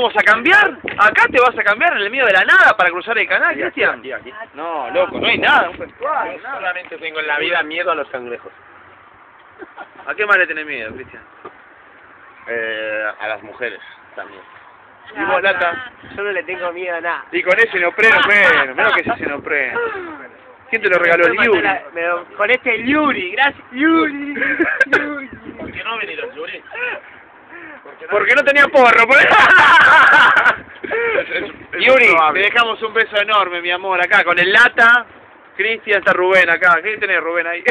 vamos a cambiar? ¿Acá te vas a cambiar en el medio de la nada para cruzar el canal, Cristian? Aquí, aquí. No, loco, no hay nada. un vestuario, Yo nada. solamente tengo en la vida miedo a los cangrejos. ¿A qué más le tenés miedo, Cristian? Eh, a las mujeres también. ¿Y vos, Lata? Yo no le tengo miedo a nada. Y con ese neopreno, bueno, menos que ese neopreno. ¿Quién te lo regaló el Yuri? Con este Yuri, gracias Yuri. Yuri. ¿Por qué no ha venido el Yuri? Porque no tenía porro, por Yuri, te dejamos un beso enorme, mi amor, acá con el Lata. Cristian está Rubén acá. ¿Qué tenés, Rubén, ahí?